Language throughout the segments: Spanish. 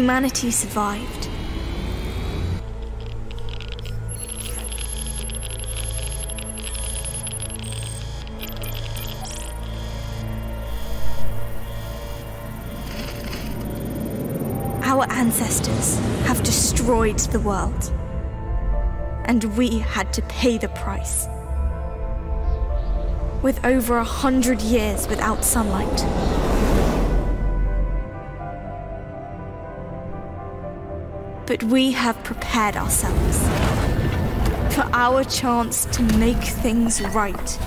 humanity survived. Our ancestors have destroyed the world, and we had to pay the price. With over a hundred years without sunlight, but we have prepared ourselves for our chance to make things right.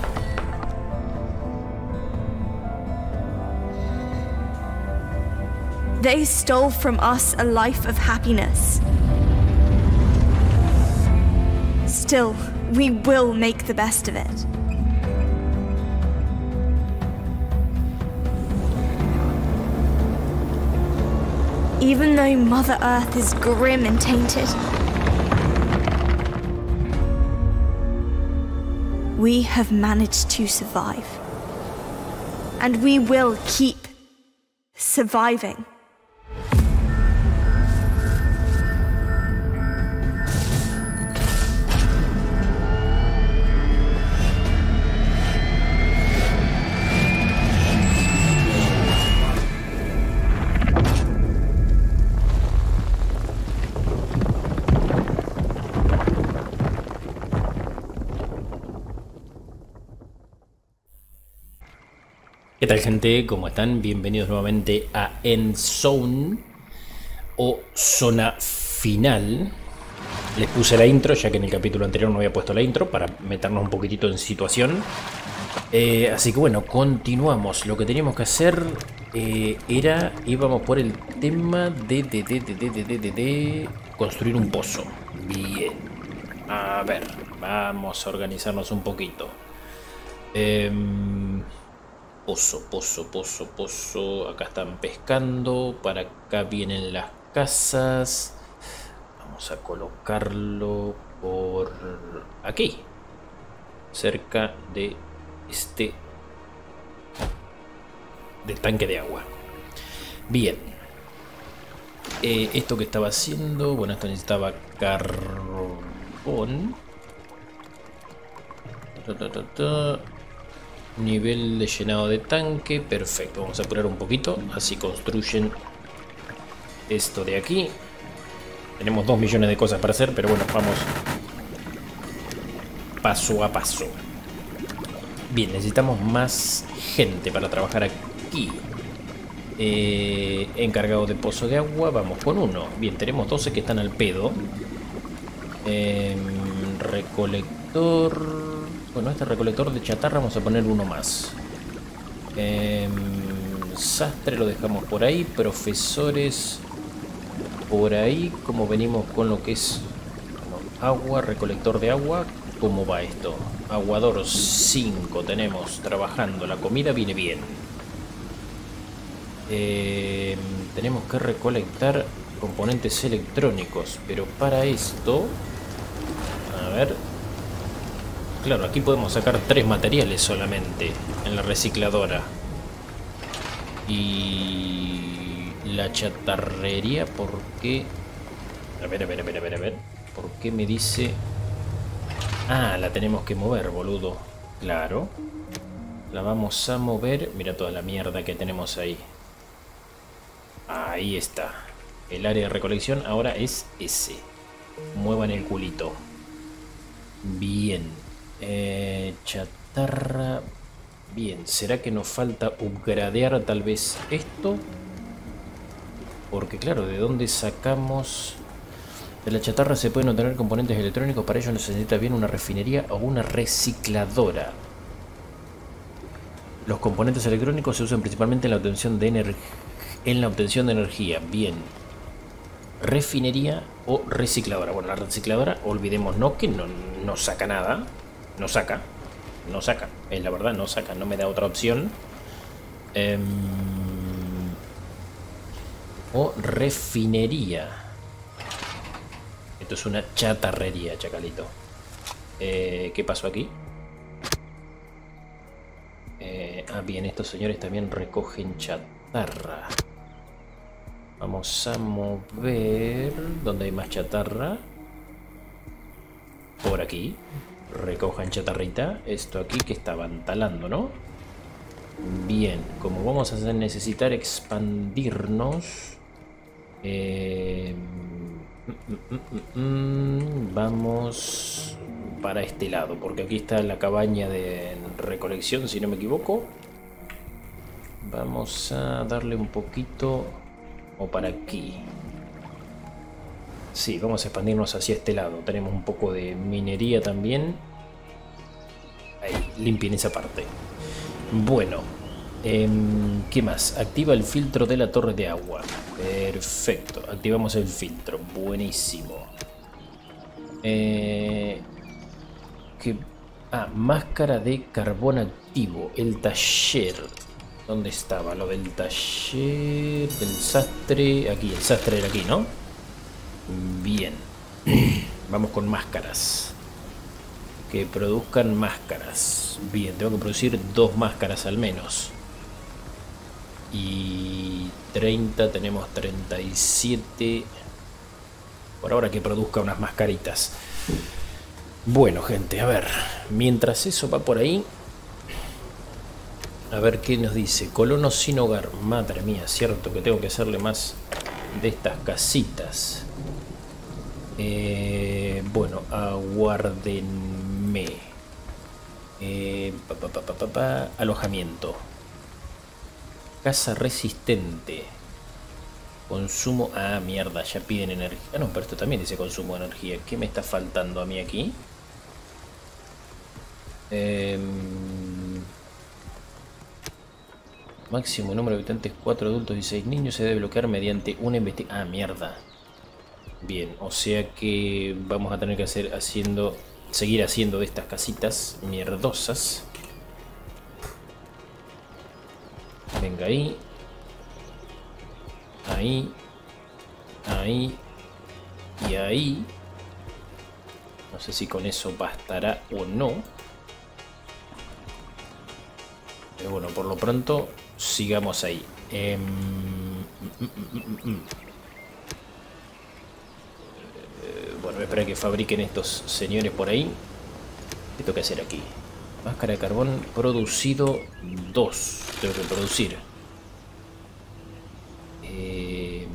They stole from us a life of happiness. Still, we will make the best of it. Even though Mother Earth is grim and tainted, we have managed to survive. And we will keep surviving. Tal gente? ¿Cómo están? Bienvenidos nuevamente a End Zone o Zona Final. Les puse la intro ya que en el capítulo anterior no había puesto la intro para meternos un poquitito en situación. Eh, así que bueno, continuamos. Lo que teníamos que hacer eh, era, íbamos por el tema de, construir un pozo. Bien. A ver, vamos a organizarnos un poquito. Em, Pozo, pozo, pozo, pozo. Acá están pescando. Para acá vienen las casas. Vamos a colocarlo por aquí. Cerca de este... Del tanque de agua. Bien. Eh, esto que estaba haciendo... Bueno, esto necesitaba carbón. Nivel de llenado de tanque, perfecto. Vamos a apurar un poquito, así construyen esto de aquí. Tenemos dos millones de cosas para hacer, pero bueno, vamos paso a paso. Bien, necesitamos más gente para trabajar aquí. Eh, encargado de pozo de agua, vamos con uno. Bien, tenemos 12 que están al pedo. Eh, recolector... Bueno, este recolector de chatarra vamos a poner uno más. Eh, sastre lo dejamos por ahí. Profesores por ahí. Como venimos con lo que es agua, recolector de agua. ¿Cómo va esto? Aguador 5 tenemos trabajando. La comida viene bien. Eh, tenemos que recolectar componentes electrónicos. Pero para esto... A ver, Claro, aquí podemos sacar tres materiales solamente en la recicladora. Y la chatarrería, ¿por qué? A ver, a ver, a ver, a ver, a ver. ¿Por qué me dice...? Ah, la tenemos que mover, boludo. Claro. La vamos a mover. Mira toda la mierda que tenemos ahí. Ahí está. El área de recolección ahora es ese. Muevan el culito. Bien. Eh, chatarra. Bien, ¿será que nos falta upgradear tal vez esto? Porque claro, ¿de dónde sacamos...? De la chatarra se pueden obtener componentes electrónicos, para ello necesita bien una refinería o una recicladora. Los componentes electrónicos se usan principalmente en la obtención de, energía. Bien. Refinería o recicladora. Bueno, la recicladora, olvidemos no que no, no saca nada. No saca. No saca. Es la verdad, no saca. No me da otra opción. Eh, o refinería. Esto es una chatarrería, chacalito. Eh, ¿Qué pasó aquí? Eh, ah, bien, estos señores también recogen chatarra. Vamos a mover... ¿Dónde hay más chatarra? Por aquí. Recojan chatarrita. Esto aquí que estaban talando, ¿no? Bien, como vamos a necesitar expandirnos... Eh, mm, mm, mm, vamos para este lado, porque aquí está la cabaña de recolección, si no me equivoco. Vamos a darle un poquito o para aquí. Sí, vamos a expandirnos hacia este lado. Tenemos un poco de minería también. Ahí, limpien esa parte. Bueno, em, ¿qué más? Activa el filtro de la torre de agua. Perfecto, activamos el filtro. Buenísimo. Eh, ¿qué? Ah, máscara de carbón activo. El taller. ¿Dónde estaba? Lo del taller, del sastre. Aquí, el sastre era aquí, ¿no? Bien. Vamos con máscaras. Que produzcan máscaras. Bien, tengo que producir dos máscaras al menos. Y 30, tenemos 37. Por ahora que produzca unas mascaritas. Bueno, gente, a ver. Mientras eso va por ahí, a ver qué nos dice. Colono sin hogar. Madre mía, cierto que tengo que hacerle más de estas casitas. Eh, bueno, aguárdenme. Eh, alojamiento. Casa resistente. Consumo. Ah, mierda, ya piden energía. Ah, no, pero esto también dice consumo de energía. ¿Qué me está faltando a mí aquí? Eh, Máximo número de habitantes 4 adultos y 6 niños se debe bloquear mediante una investigación. Ah, mierda. Bien, o sea que vamos a tener que hacer haciendo seguir haciendo de estas casitas mierdosas. Venga ahí. Ahí. Ahí. Y ahí. No sé si con eso bastará o no. Pero bueno, por lo pronto sigamos ahí. Eh, bueno, espera que fabriquen estos señores por ahí. ¿Qué tengo que hacer aquí? Máscara de carbón producido 2. Tengo que producir. Eh,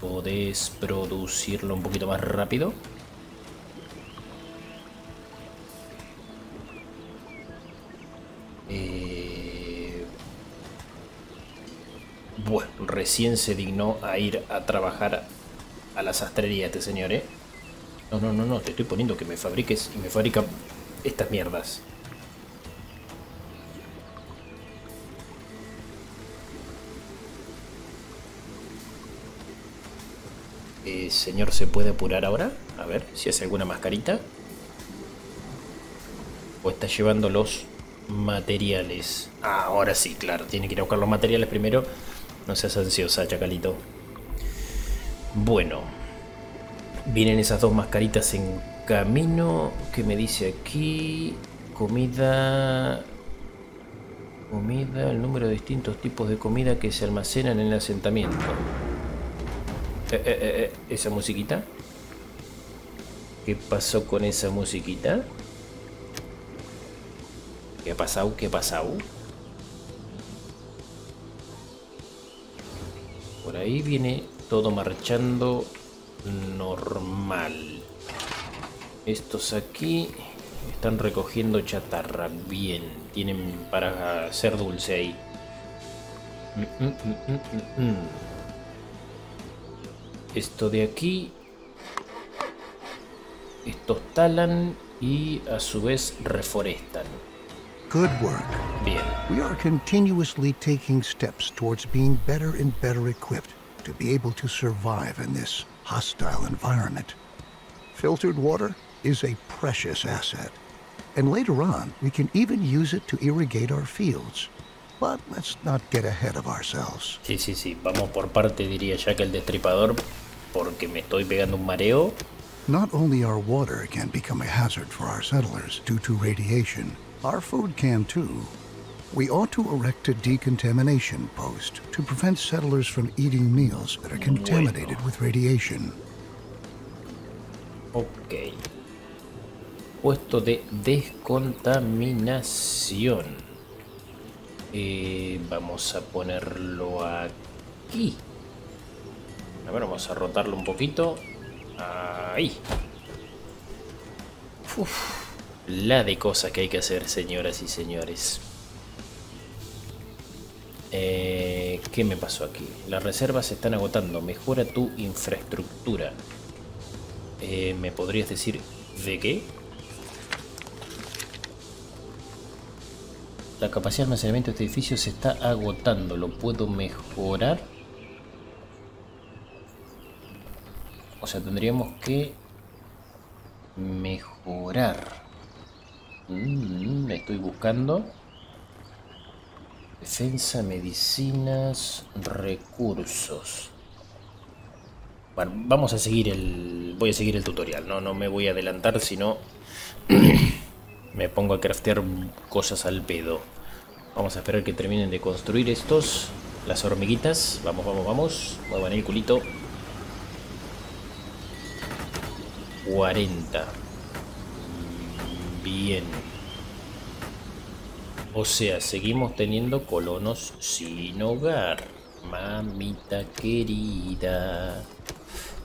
¿Podés producirlo un poquito más rápido? Bueno, recién se dignó a ir a trabajar a la sastrería este señor, ¿eh? No, no, no, no, te estoy poniendo que me fabriques y me fabrica estas mierdas. Eh, señor, ¿se puede apurar ahora? A ver si hace alguna mascarita. O está llevando los materiales. Ah, ahora sí, claro. Tiene que ir a buscar los materiales primero no seas ansiosa, chacalito. Bueno. Vienen esas dos mascaritas en camino. ¿Qué me dice aquí? Comida... Comida, el número de distintos tipos de comida que se almacenan en el asentamiento. Eh, eh, eh, esa musiquita. ¿Qué pasó con esa musiquita? ¿Qué ha pasado? ¿Qué ha pasado? Por ahí viene todo marchando normal. Estos aquí están recogiendo chatarra. Bien, tienen para hacer dulce ahí. Mm, mm, mm, Esto de aquí. Estos talan y a su vez reforestan. Good work. Bien. We are continuously taking steps towards being better and better equipped to be able to survive in this hostile environment. Filtered water is a precious asset. And later on, we can even use it to irrigate our fields. But let's not get ahead of ourselves. Sí, sí, sí. Vamos por parte, diría ya que el destripador, porque me estoy pegando un mareo. Not only our water can become a hazard for our settlers due to radiation, our food can too. We ought to erect a decontamination post to prevent settlers from eating meals that are contaminated with radiation. Ok. Puesto de descontaminación. Eh, vamos a ponerlo aquí. A ver, vamos a rotarlo un poquito. Ahí. Uf, la de cosas que hay que hacer, señoras y señores. Eh, ¿Qué me pasó aquí? Las reservas se están agotando. Mejora tu infraestructura. Eh, ¿Me podrías decir de qué? La capacidad de almacenamiento de este edificio se está agotando. ¿Lo puedo mejorar? O sea, tendríamos que mejorar. Mm, estoy buscando. Defensa, medicinas, recursos. Bueno, vamos a seguir el... Voy a seguir el tutorial, no, no me voy a adelantar, sino... me pongo a craftear cosas al pedo. Vamos a esperar que terminen de construir estos. Las hormiguitas. Vamos, vamos, vamos. Muevan el culito. 40. Bien. O sea, seguimos teniendo colonos sin hogar. Mamita querida.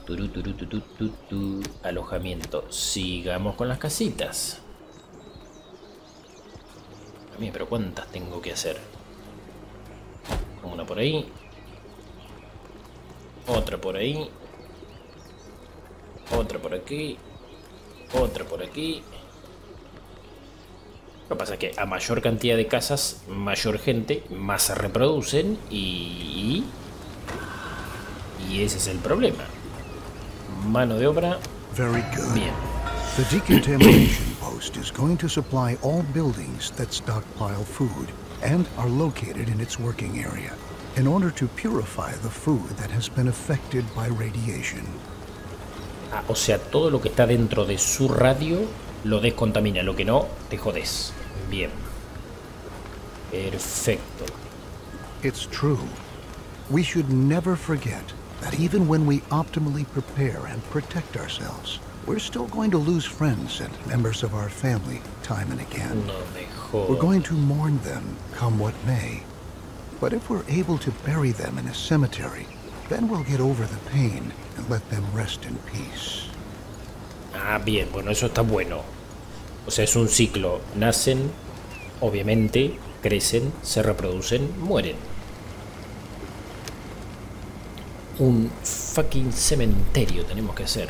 Turu, turu, tu, tu, tu, tu. Alojamiento. Sigamos con las casitas. Bien, pero ¿cuántas tengo que hacer? Una por ahí. Otra por ahí. Otra por aquí. Otra por aquí. Lo que pasa es que a mayor cantidad de casas, mayor gente, más se reproducen y... Y ese es el problema. Mano de obra. Very good. Bien. The decontamination post is going to supply all buildings that stockpile food and are located in its working area in order to purify the food that has been affected by radiation. Ah, o sea, todo lo que está dentro de su radio lo descontamina. Lo que no, te jodes. Bien. Perfecto. It's true. We should never forget that even when we optimally prepare and protect ourselves, we're still going to lose friends and members of our family time and again. No We're going to mourn them, come what may. But if we're able to bury them in a cemetery, then we'll get over the pain and let them rest in peace. Ah, bien, bueno, eso está bueno. O sea, es un ciclo. Nacen, obviamente, crecen, se reproducen, mueren. Un fucking cementerio tenemos que hacer.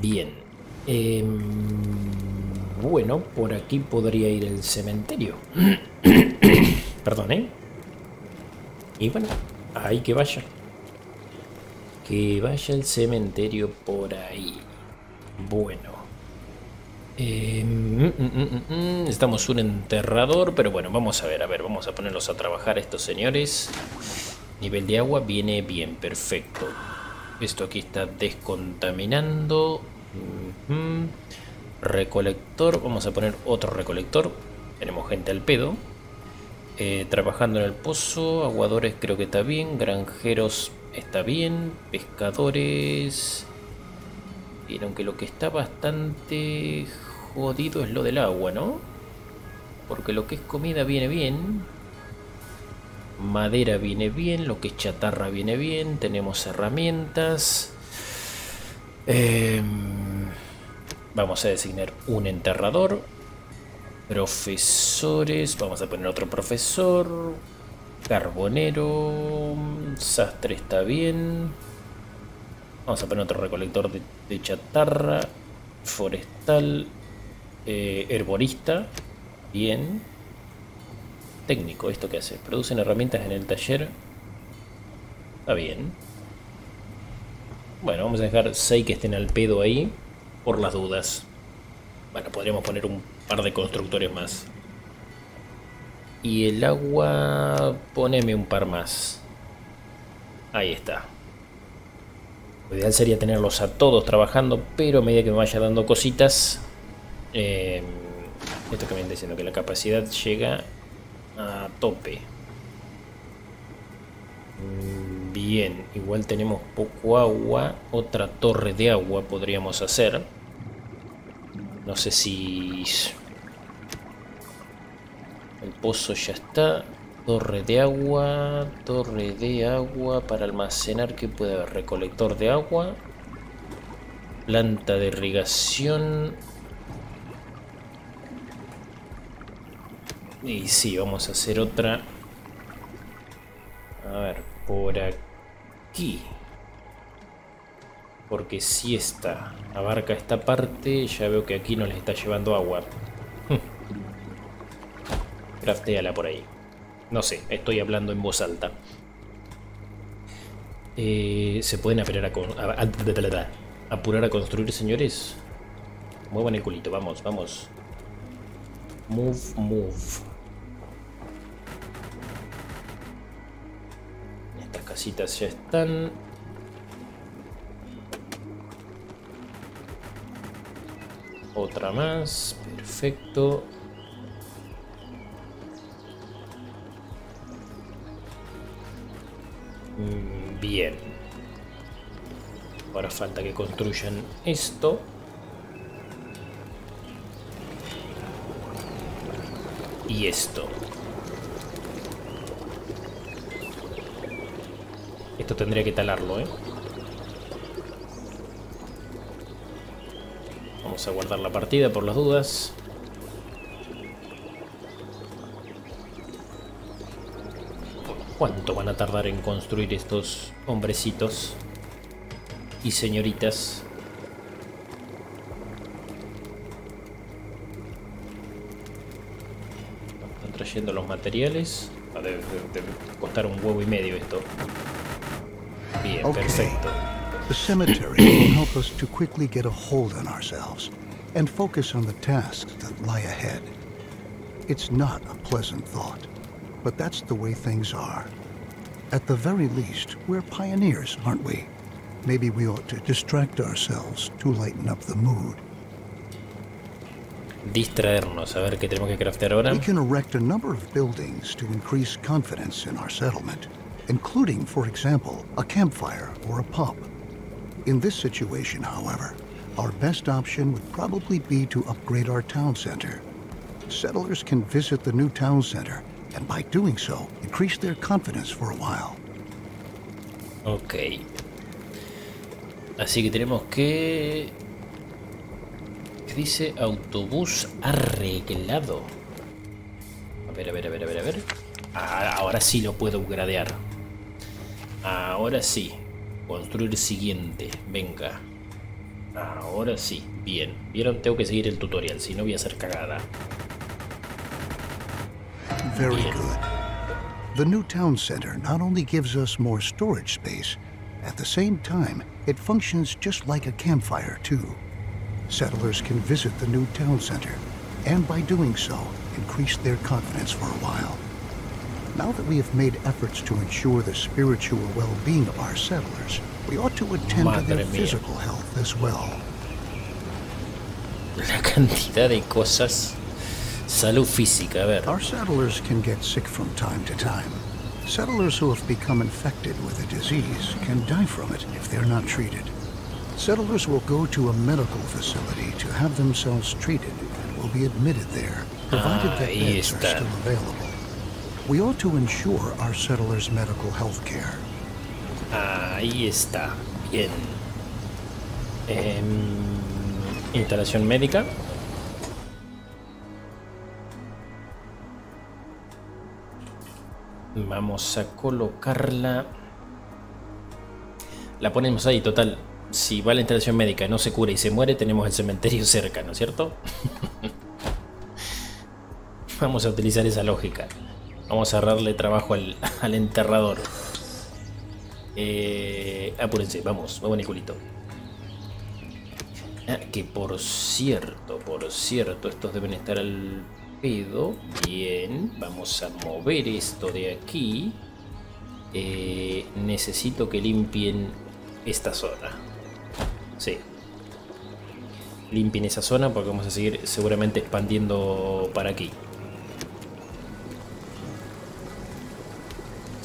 Bien. Em, bueno, por aquí podría ir el cementerio. Perdón, ¿eh? Y bueno, ahí que vaya. Que vaya el cementerio por ahí. Bueno. Eh, necesitamos un enterrador, pero bueno, vamos a ver, a ver, vamos a ponerlos a trabajar estos señores. Nivel de agua viene bien, perfecto. Esto aquí está descontaminando. Recolector, vamos a poner otro recolector. Tenemos gente al pedo. Eh, trabajando en el pozo, aguadores creo que está bien, granjeros está bien, pescadores... Bien, aunque lo que está bastante jodido es lo del agua, ¿no? Porque lo que es comida viene bien. Madera viene bien, lo que es chatarra viene bien, tenemos herramientas. Em, vamos a designar un enterrador. Profesores, vamos a poner otro profesor. Carbonero, sastre está bien. Vamos a poner otro recolector de, de chatarra. Forestal, eh, herborista, bien. Técnico, ¿esto qué hace? Producen herramientas en el taller. Está bien. Bueno, vamos a dejar 6 que estén al pedo ahí, por las dudas. Bueno, podríamos poner un par de constructores más. Y el agua, poneme un par más. Ahí está. Lo ideal sería tenerlos a todos trabajando, pero a medida que me vaya dando cositas, eh, Esto que me está diciendo que la capacidad llega a tope. Mm, bien, igual tenemos poco agua. Otra torre de agua podríamos hacer. No sé si... El pozo ya está. Torre de agua. Torre de agua para almacenar. que puede haber? Recolector de agua. Planta de irrigación. Y sí, vamos a hacer otra. A ver, por aquí. Porque si esta abarca esta parte, ya veo que aquí no les está llevando agua. Crafteala por ahí. No sé, estoy hablando en voz alta. Eh, ¿Se pueden apurar a, apurar a construir, señores? Muevan el culito, vamos, vamos. Move, move. Casitas ya están. Otra más, perfecto. Mm, bien. Ahora falta que construyan esto. Y esto. Esto tendría que talarlo, ¿eh? Vamos a guardar la partida por las dudas. ¿Cuánto van a tardar en construir estos hombrecitos y señoritas? Están trayendo los materiales. Debe, costar un huevo y medio esto. Bien, okay. perfecto. The cemetery will help us to quickly get a hold on ourselves and focus on the tasks that lie ahead. It's not a pleasant thought. but that's the way things are. At the very least, we're pioneers, aren't we? Maybe we ought to distract ourselves to lighten up the mood. Distraernos, a ver qué tenemos que craftear ahora. We can erect a number of buildings to increase confidence in our settlement, including, for example, a campfire or a pub. In this situation, however, our best option would probably be to upgrade our town center. Settlers can visit the new town center and by doing so, increase their confidence for a while. Ok. Así que tenemos que... ¿Qué dice? Autobús arreglado. A ver, a ver, a ver, a ver, a ver. Ah, ahora sí lo puedo gradear. Ahora sí. Construir siguiente. Venga. Ahora sí. Bien. Vieron, tengo que seguir el tutorial, si no voy a hacer cagada. Very good. The new town center not only gives us more storage space, at the same time, it functions just like a campfire, too. Settlers can visit the new town center, and by doing so, increase their confidence for a while. Now that we have made efforts to ensure the spiritual well-being of our settlers, we ought to attend Madre to their mía. physical health as well. La cantidad de cosas Salud física, a ver. Our settlers can get sick from time to time. Settlers who have become infected with a disease can die from it if they're not treated. Settlers will go to a medical facility to have themselves treated and will be admitted there, provided ah, that beds are still available. We ought to ensure our settlers' medical health. Ahí está. Bien. Eh, instalación médica. Vamos a colocarla. La ponemos ahí, total. Si va la instalación médica no se cura y se muere, tenemos el cementerio cerca, ¿no es cierto? Vamos a utilizar esa lógica. Vamos a darle trabajo al, enterrador. Eh, apúrense, vamos, vamos Nicolito. Ah, que por cierto, por cierto, estos deben estar al pedo. Bien, vamos a mover esto de aquí. Eh, necesito que limpien esta zona. Sí. limpien esa zona porque vamos a seguir seguramente expandiendo para aquí.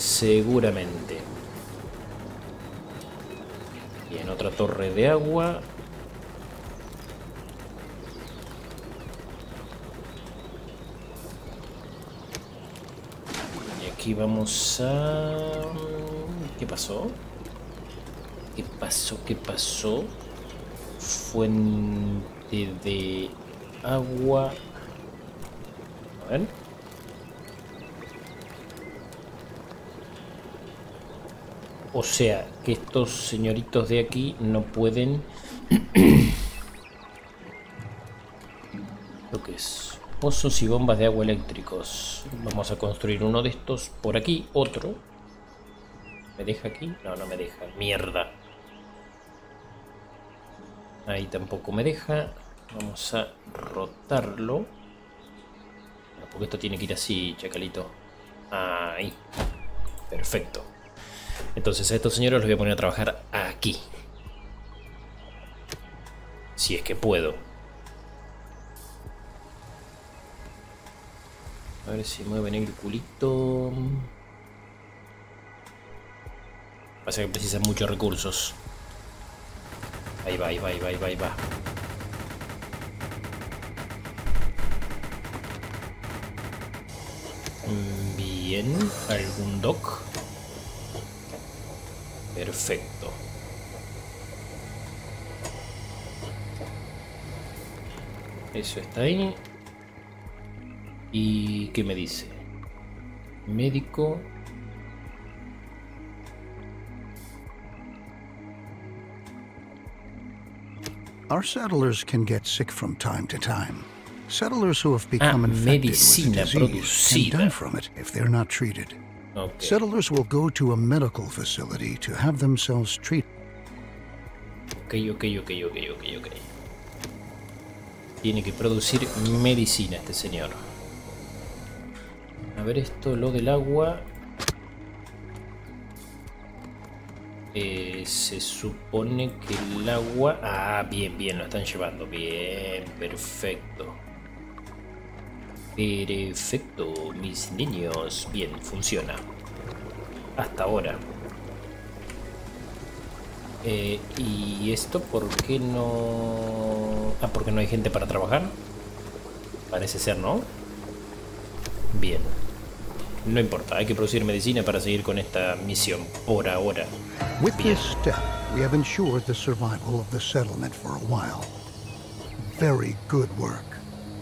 Seguramente. Bien, otra torre de agua. Y aquí vamos a... ¿Qué pasó? ¿Qué pasó? ¿Qué pasó? Fuente de agua. A ver. O sea, que estos señoritos de aquí no pueden... Lo que es pozos y bombas de agua eléctricos. Vamos a construir uno de estos por aquí, otro. ¿Me deja aquí? No, no me deja. Mierda. Ahí tampoco me deja. Vamos a rotarlo. Porque esto tiene que ir así, chacalito. Ahí. Perfecto. Entonces a estos señores los voy a poner a trabajar aquí. Si es que puedo. A ver si mueven el culito. Pasa que precisan muchos recursos. Ahí va, ahí va, ahí va, ahí va, ahí va. Bien, algún dock. Perfecto. Eso está ahí. ¿Y qué me dice? Médico. Our settlers can get sick from time to time. Settlers who have become Ah, infected with the disease can die from it if they're not treated. Ok. Settlers will go to a medical facility to have themselves treated. Ok, ok, ok, ok, ok, ok. Tiene que producir medicina este señor. A ver esto, lo del agua. Eh, se supone que el agua... Ah, bien, bien, lo están llevando. Bien, perfecto. Perfecto, mis niños. Bien, funciona. Hasta ahora. Eh, ¿Y esto por qué no...? Ah, porque no hay gente para trabajar. Parece ser, ¿no? Bien. No importa, hay que producir medicina para seguir con esta misión por ahora. With. Very good work.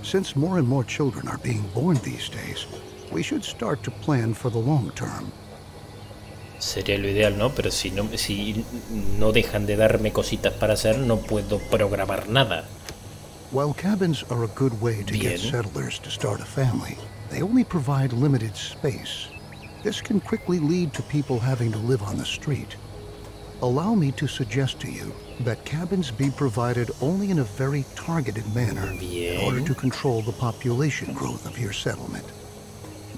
Since more and more children are being born these days, we should start to plan for the long term. Sería lo ideal, ¿no? Pero si no, si no dejan de darme cositas para hacer, no puedo programar nada. While cabins are a good way to get settlers to start a family, they only provide limited space. This can quickly lead to people having to live on the street. Allow me to suggest to you that cabins be provided only in a very targeted manner in order to control the population growth of your settlement.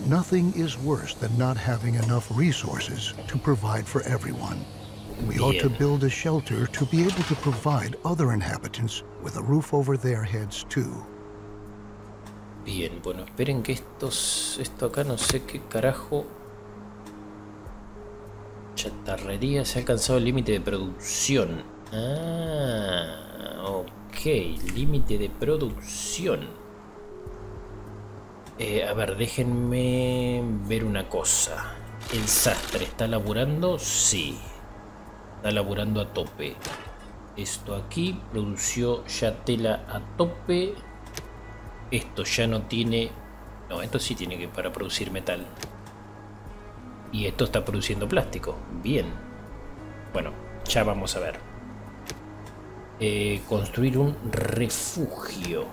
Nothing is worse than not having enough resources to provide for everyone. We ought to build a shelter to be able to provide other inhabitants with a roof over their heads too. Bien, bueno, esperen que estos, esto acá no sé qué carajo. Chatarrería, se ha alcanzado el límite de producción. Ah, ok, límite de producción. Eh, a ver, déjenme ver una cosa. ¿El sastre está laburando? Sí. Está laburando a tope. Esto aquí produció ya tela a tope. Esto ya no tiene... No, esto sí tiene que para producir metal. Y esto está produciendo plástico. Bien. Bueno, ya vamos a ver. Eh, construir un refugio.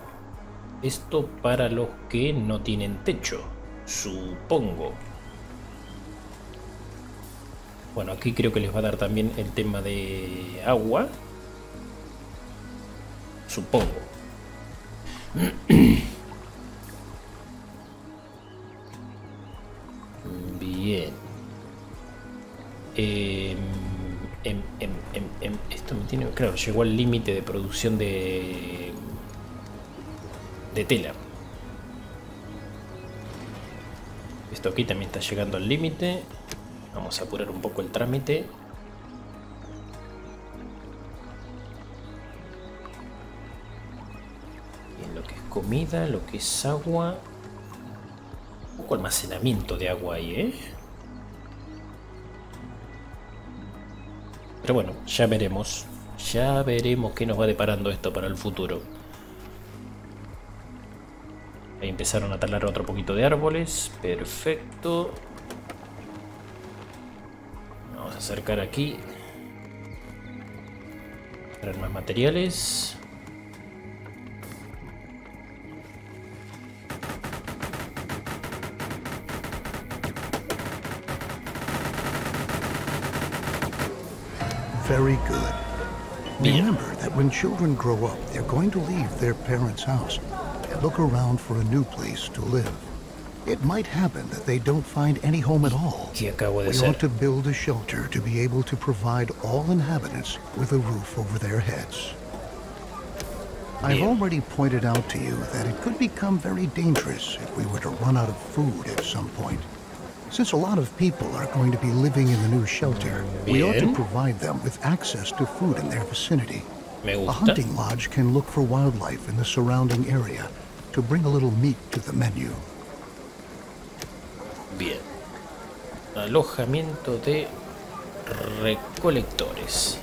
Esto para los que no tienen techo. Supongo. Bueno, aquí creo que les va a dar también el tema de agua. Supongo. Em, em, em. Esto me tiene... Claro, llegó al límite de producción de... De tela. Esto aquí también está llegando al límite. Vamos a apurar un poco el trámite. Bien, lo que es comida, lo que es agua. Un poco almacenamiento de agua ahí, ¿eh? Pero bueno, ya veremos. Ya veremos qué nos va deparando esto para el futuro. Ahí empezaron a talar otro poquito de árboles. Perfecto. Vamos a acercar aquí. Traer más materiales. Very good. Remember that when children grow up, they're going to leave their parents' house and look around for a new place to live. It might happen that they don't find any home at all. ¿Qué acabo We ought to build a shelter to be able to provide all inhabitants with a roof over their heads. I've already pointed out to you that it could become very dangerous if we were to run out of food at some point. Since a lot of people are going to be living in the new shelter, we ought to provide them with access to food in their vicinity. A hunting lodge can look for wildlife in the surrounding area to bring a little meat to the menu. Bien. Alojamiento de recolectores.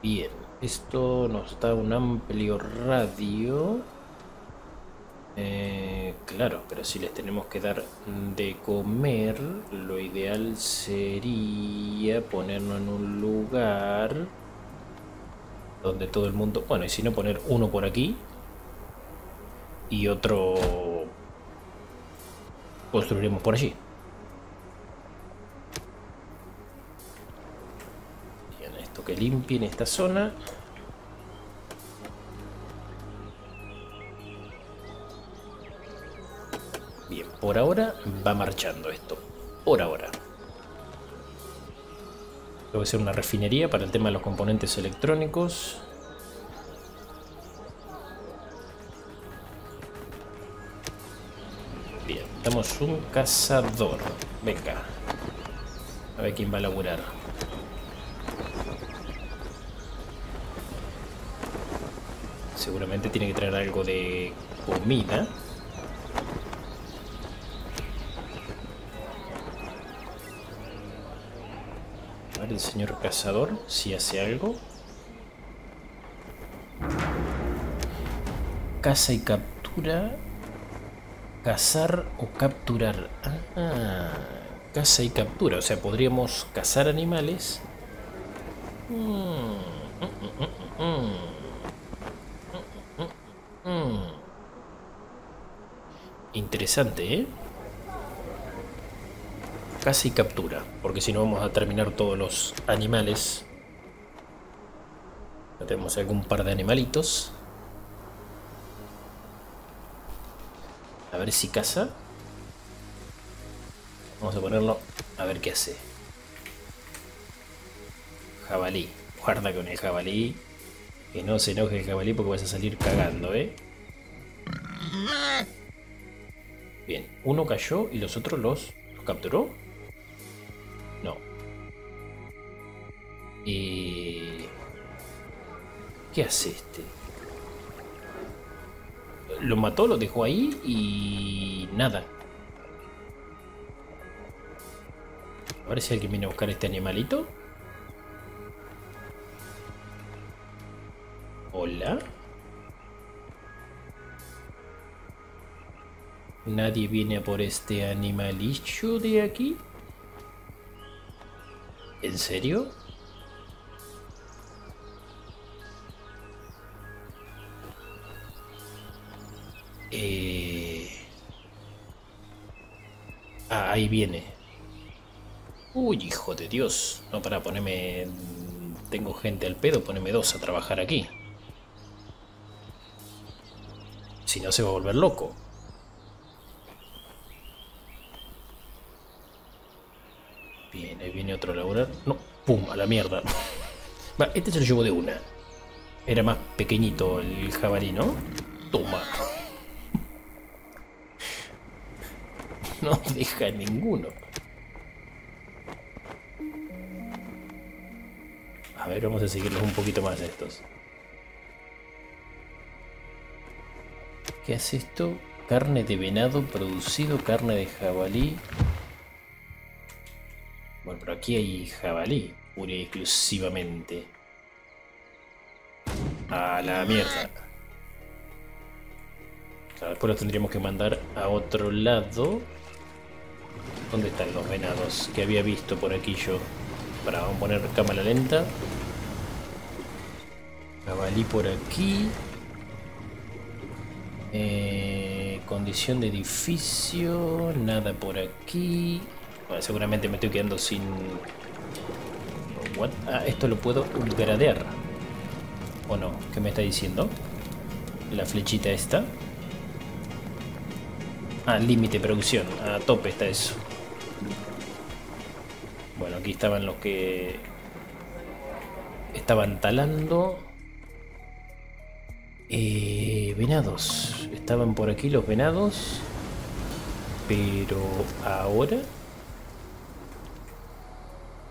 Bien. Esto nos da un amplio radio. Eh, claro, pero si les tenemos que dar de comer, lo ideal sería ponernos en un lugar donde todo el mundo... Bueno, y si no poner uno por aquí y otro construiremos por allí. Bien, esto que limpien esta zona. Por ahora va marchando esto. Por ahora. Tengo que ser una refinería para el tema de los componentes electrónicos. Bien, damos un cazador. Venga. A ver quién va a laburar. Seguramente tiene que traer algo de comida. Señor cazador si hace algo. Caza y captura. Cazar o capturar. Ah, caza y captura. O sea, podríamos cazar animales. Mm, mm, mm. Interesante, ¿eh? Caza y captura. Porque si no vamos a terminar todos los animales. Ya tenemos algún par de animalitos. A ver si caza. Vamos a ponerlo a ver qué hace. Jabalí. Guarda con el jabalí. Que no se enoje el jabalí porque vas a salir cagando, ¿eh? Bien, uno cayó y los otros los, los capturó. Y... ¿Qué hace este? Lo mató, lo dejó ahí y nada. Ver si alguien viene a buscar este animalito. Hola. Nadie viene a por este animalillo de aquí. ¿En serio? Eh... Ah, ahí viene. Uy, hijo de Dios. No, para ponerme... Tengo gente al pedo, poneme dos a trabajar aquí. Si no se va a volver loco. Bien, ahí viene otro a laburar. No, pum, a la mierda. Va, este se lo llevo de una. Era más pequeñito el jabalí, ¿no? Toma. No deja ninguno. A ver, vamos a seguirlos un poquito más estos. ¿Qué hace esto? Carne de venado producido, carne de jabalí. Bueno, pero aquí hay jabalí, pura y exclusivamente. A la mierda. después los tendríamos que mandar a otro lado. ¿Dónde están los venados que había visto por aquí yo? Para vamos a poner cámara lenta. Jabalí por aquí. Eh, condición de edificio. Nada por aquí. seguramente me estoy quedando sin... Ah, esto lo puedo gradear. ¿O no? ¿Qué me está diciendo? La flechita esta. Ah, límite producción. A tope está eso. Bueno, aquí estaban los que estaban talando. Eh, venados. Estaban por aquí los venados. Pero ahora...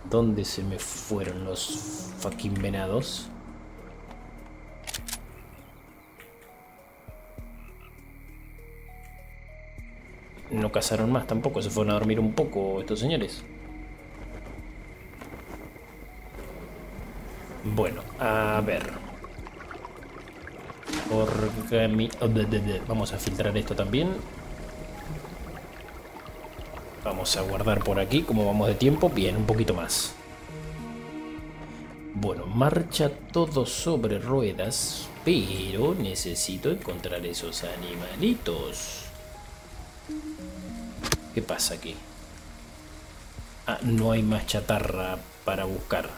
¿Dónde se me fueron los fucking venados? No cazaron más tampoco, se fueron a dormir un poco estos señores. Bueno, a ver. Oh, vamos a filtrar esto también. Vamos a guardar por aquí, como vamos de tiempo. Bien, un poquito más. Bueno, marcha todo sobre ruedas, pero necesito encontrar esos animalitos. ¿Qué pasa aquí? Ah, no hay más chatarra para buscar.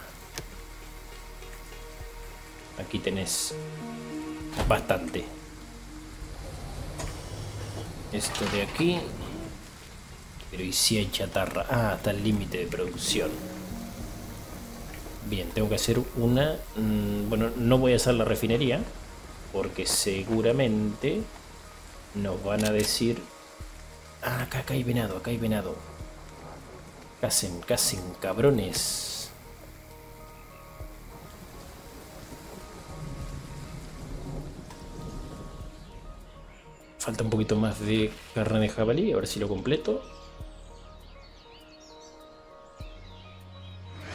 Aquí tenés bastante. Esto de aquí. Pero ¿y si hay chatarra? Ah, hasta el límite de producción. Bien, tengo que hacer una... Mm, bueno, no voy a hacer la refinería. Porque seguramente nos van a decir... Ah, acá, acá hay venado, acá hay venado. Casen, casen, cabrones. Falta un poquito más de carne de jabalí, a ver si lo completo.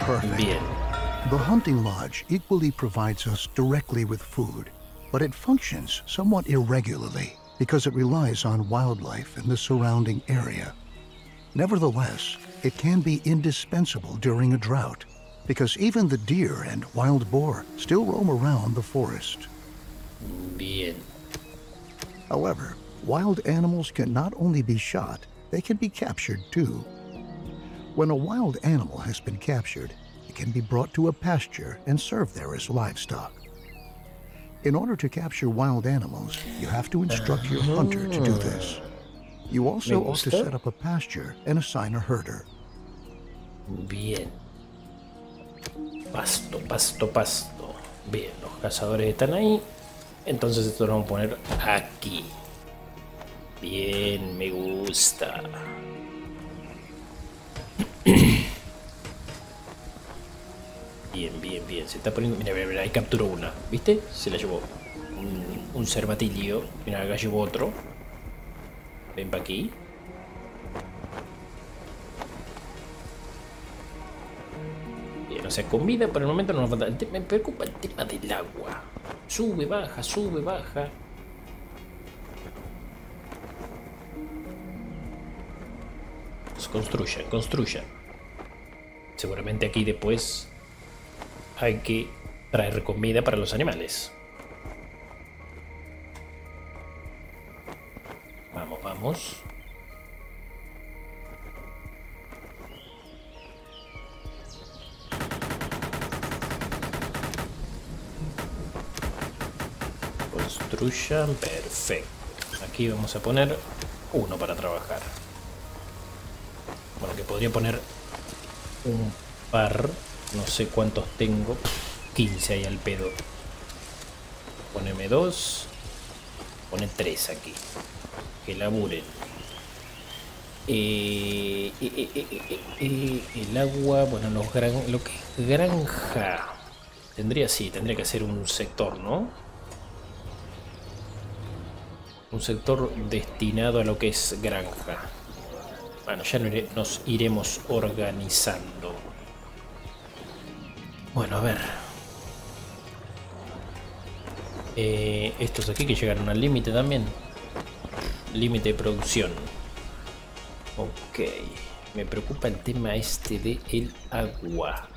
Perfect. Bien. The hunting lodge equally provides us directly with food, but it functions somewhat irregularly because it relies on wildlife in the surrounding area. Nevertheless, it can be indispensable during a drought because even the deer and wild boar still roam around the forest. Bien. However, wild animals can not only be shot, they can be captured too. When a wild animal has been captured, it can be brought to a pasture and served there as livestock. In order to capture wild animals, you have to instruct your hunter to do this. You also ought to set up a pasture and assign a herder. Bien. Pasto, pasto, pasto. Bien, los cazadores están ahí. Entonces esto lo vamos a poner aquí. Bien, me gusta. Se está poniendo... Mira, mira, mira, ahí capturó una. ¿Viste? Se la llevó. Un, un cervatilio. Mira, acá llevó otro. Ven para aquí. Bien, o sea, comida por el momento no nos falta. Me preocupa el tema del agua. Sube, baja, sube, baja. construyan, construyan. Seguramente aquí después hay que traer comida para los animales. Vamos, vamos. Construyan, perfecto. Aquí vamos a poner uno para trabajar. Bueno, que podría poner un par. No sé cuántos tengo. 15 ahí al pedo. Poneme dos. Pone tres aquí. Que laburen. Eh, eh, eh, el agua, bueno, los gran, lo que es granja. Tendría, sí, tendría que ser un sector, ¿no? Un sector destinado a lo que es granja. Bueno, ya nos iremos organizando. Bueno, a ver. estos aquí que llegaron al límite también. Límite de producción. Ok, me preocupa el tema este de el agua.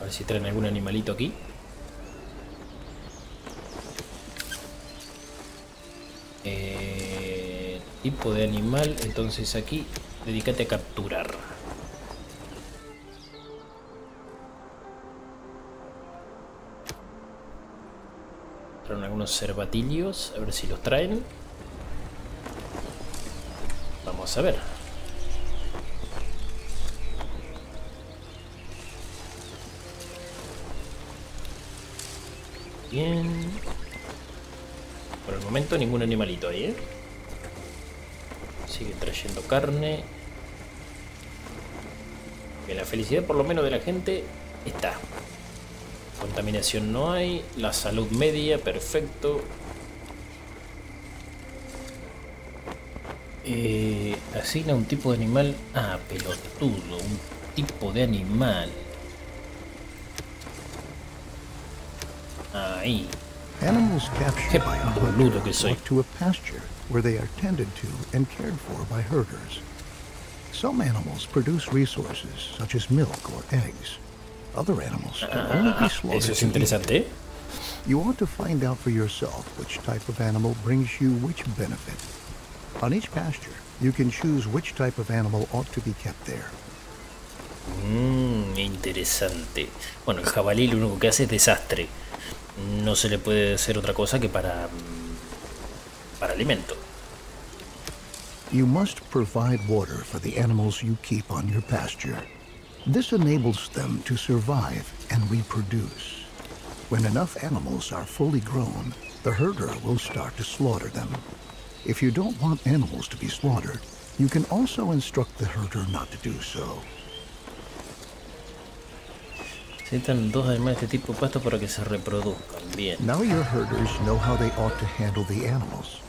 A ver si traen algún animalito aquí. Eh, tipo de animal, entonces aquí dedícate a capturar. algunos cervatillos, a ver si los traen. Vamos a ver. Bien. Por el momento ningún animalito ahí, ¿eh? Sigue trayendo carne. Que la felicidad por lo menos de la gente está. Contaminación no hay. La salud media, perfecto. Eh, asigna un tipo de animal. Ah, pelotudo. Un tipo de animal. Ahí. Animals captured by a boludo que soy. To a pasture where they are tended to and cared for by herders. Some animals produce resources such as milk or eggs. Other animals can ah, only be slaughtered. Eso es. You want to find out for yourself which type of animal brings you which benefit. On each pasture, you can choose which type of animal ought to be kept there. Mmm, interesante. Bueno, el jabalí lo único que hace es desastre. No se le puede hacer otra cosa que para mm, para alimento. You must provide water for the animals you keep on your pasture. This enables them to survive and reproduce. When enough animals are fully grown, the herder will start to slaughter them. If you don't want animals to be slaughtered, you can also instruct the herder not to do so. Necesitan dos animales de este tipo pasto para que se reproduzcan. Bien. Now your herders know how they ought to handle the animals.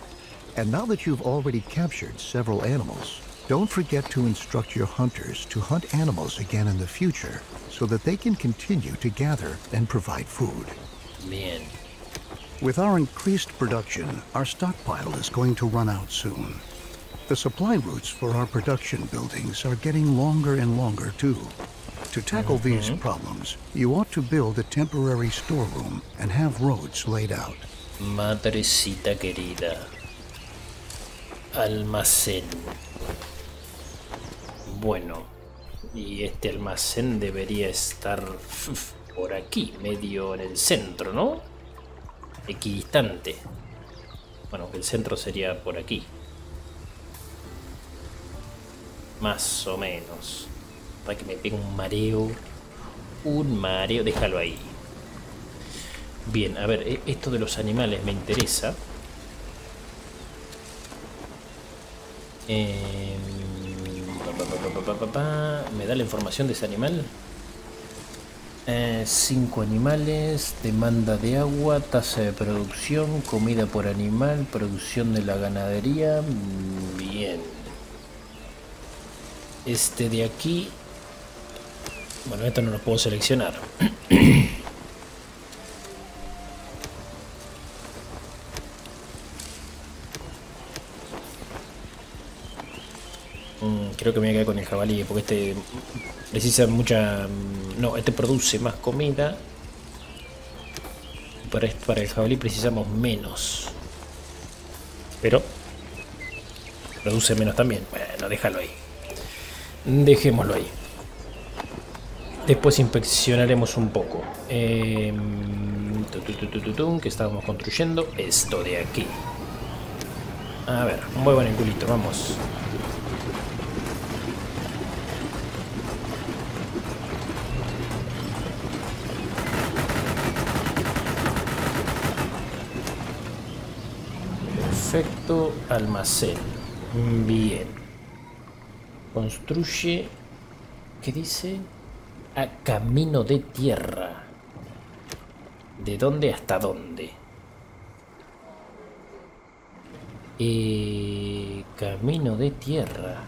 And now that you've already captured several animals, Don't forget to instruct your hunters to hunt animals again in the future so that they can continue to gather and provide food. Bien. With our increased production, our stockpile is going to run out soon. The supply routes for our production buildings are getting longer and longer too. To tackle mm -hmm. these problems, you ought to build a temporary storeroom and have roads laid out. Madrecita querida. Almacén. Bueno, y este almacén debería estar por aquí, medio en el centro, ¿no? Equidistante. Bueno, el centro sería por aquí. Más o menos. Para que me pegue un mareo. Un mareo. Déjalo ahí. Bien, a ver, e-, esto de los animales me interesa. Eh, me da la información de ese animal. Eh, cinco animales, demanda de agua, tasa de producción, comida por animal, producción de la ganadería. Bien. Este de aquí... Bueno, esto no lo puedo seleccionar. creo que me voy a quedar con el jabalí, porque este precisa mucha... No, este produce más comida. Para, para el jabalí precisamos menos. Pero produce menos también. Bueno, déjalo ahí. Dejémoslo ahí. Después inspeccionaremos un poco. Eh, que estábamos construyendo. Esto de aquí. A ver, buen en culito, vamos. Almacén. Bien. Construye, ¿qué dice? A camino de tierra. ¿De dónde hasta dónde? Eh, camino de tierra.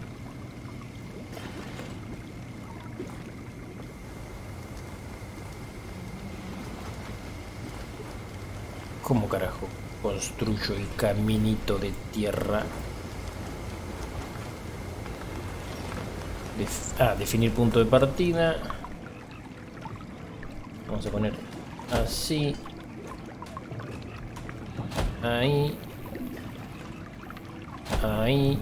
¿Cómo carajo construyo el caminito de tierra? ah, definir punto de partida. Vamos a poner así. Ahí. Ahí.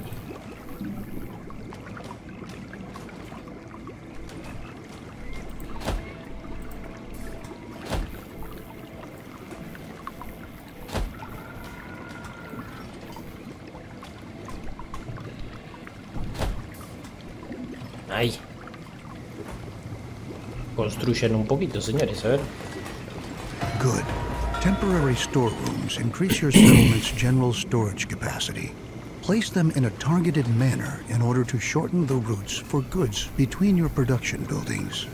Construyan un poquito, señores, a ver. Good. Temporary storerooms increase your settlement's general storage capacity. Place them in a targeted manner in order to shorten the routes for goods between your production buildings.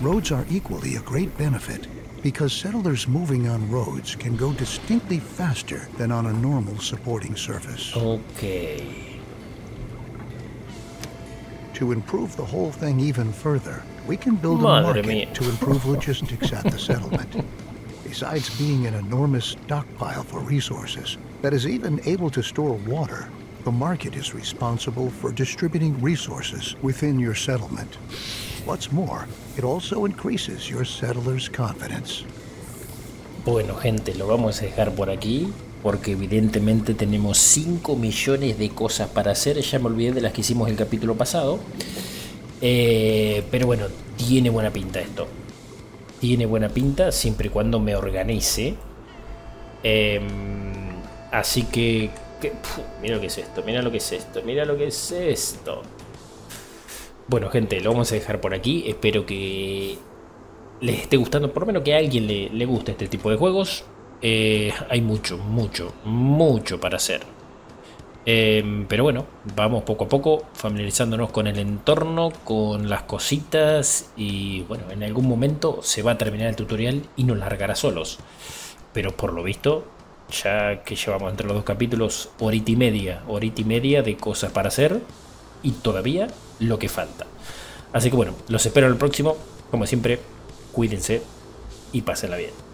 Roads are equally a great benefit because settlers moving on roads can go distinctly faster than on a normal supporting surface. Okay. To improve the whole thing even further, we can build Madre a market mía. to improve logistics at the settlement. Besides being an enormous stockpile for resources that is even able to store water, the market is responsible for distributing resources within your settlement. What's more, it also increases your settlers' confidence. Bueno, gente, lo vamos a dejar por aquí. Porque evidentemente tenemos 5 millones de cosas para hacer. Ya me olvidé de las que hicimos el capítulo pasado. Eh, pero bueno, tiene buena pinta esto. Tiene buena pinta siempre y cuando me organice. Eh, así que... mira lo que es esto, mira lo que es esto, mira lo que es esto. Bueno, gente, lo vamos a dejar por aquí. Espero que les esté gustando, por lo menos que a alguien le, le guste este tipo de juegos. Eh, hay mucho, mucho, mucho para hacer. Eh, pero bueno, vamos poco a poco familiarizándonos con el entorno, con las cositas y bueno, en algún momento se va a terminar el tutorial y nos largará solos. Pero por lo visto, ya que llevamos entre los dos capítulos horita y media, horita y media de cosas para hacer y todavía lo que falta. Así que bueno, los espero en el próximo. Como siempre, cuídense y pásenla bien.